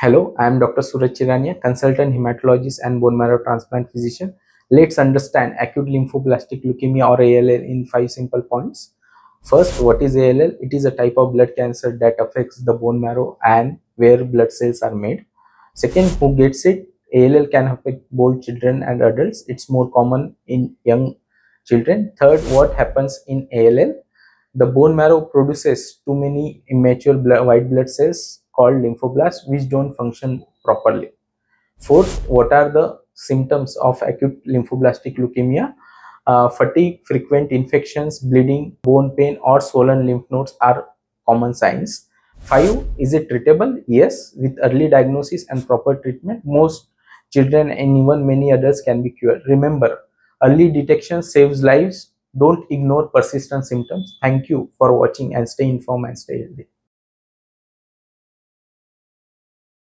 Hello, I am Dr. Suraj Chiraniya, consultant hematologist and bone marrow transplant physician. Let's understand acute lymphoblastic leukemia or ALL in five simple points. First, what is ALL? It is a type of blood cancer that affects the bone marrow and where blood cells are made. Second, who gets it? ALL can affect both children and adults. It's more common in young children. Third, what happens in ALL? The bone marrow produces too many immature blood, white blood cells called lymphoblasts which don't function properly. Fourth, what are the symptoms of acute lymphoblastic leukemia? Uh, fatigue, frequent infections, bleeding, bone pain or swollen lymph nodes are common signs. Five, is it treatable? Yes, with early diagnosis and proper treatment, most children and even many adults can be cured. Remember, early detection saves lives. Don't ignore persistent symptoms. Thank you for watching and stay informed and stay healthy.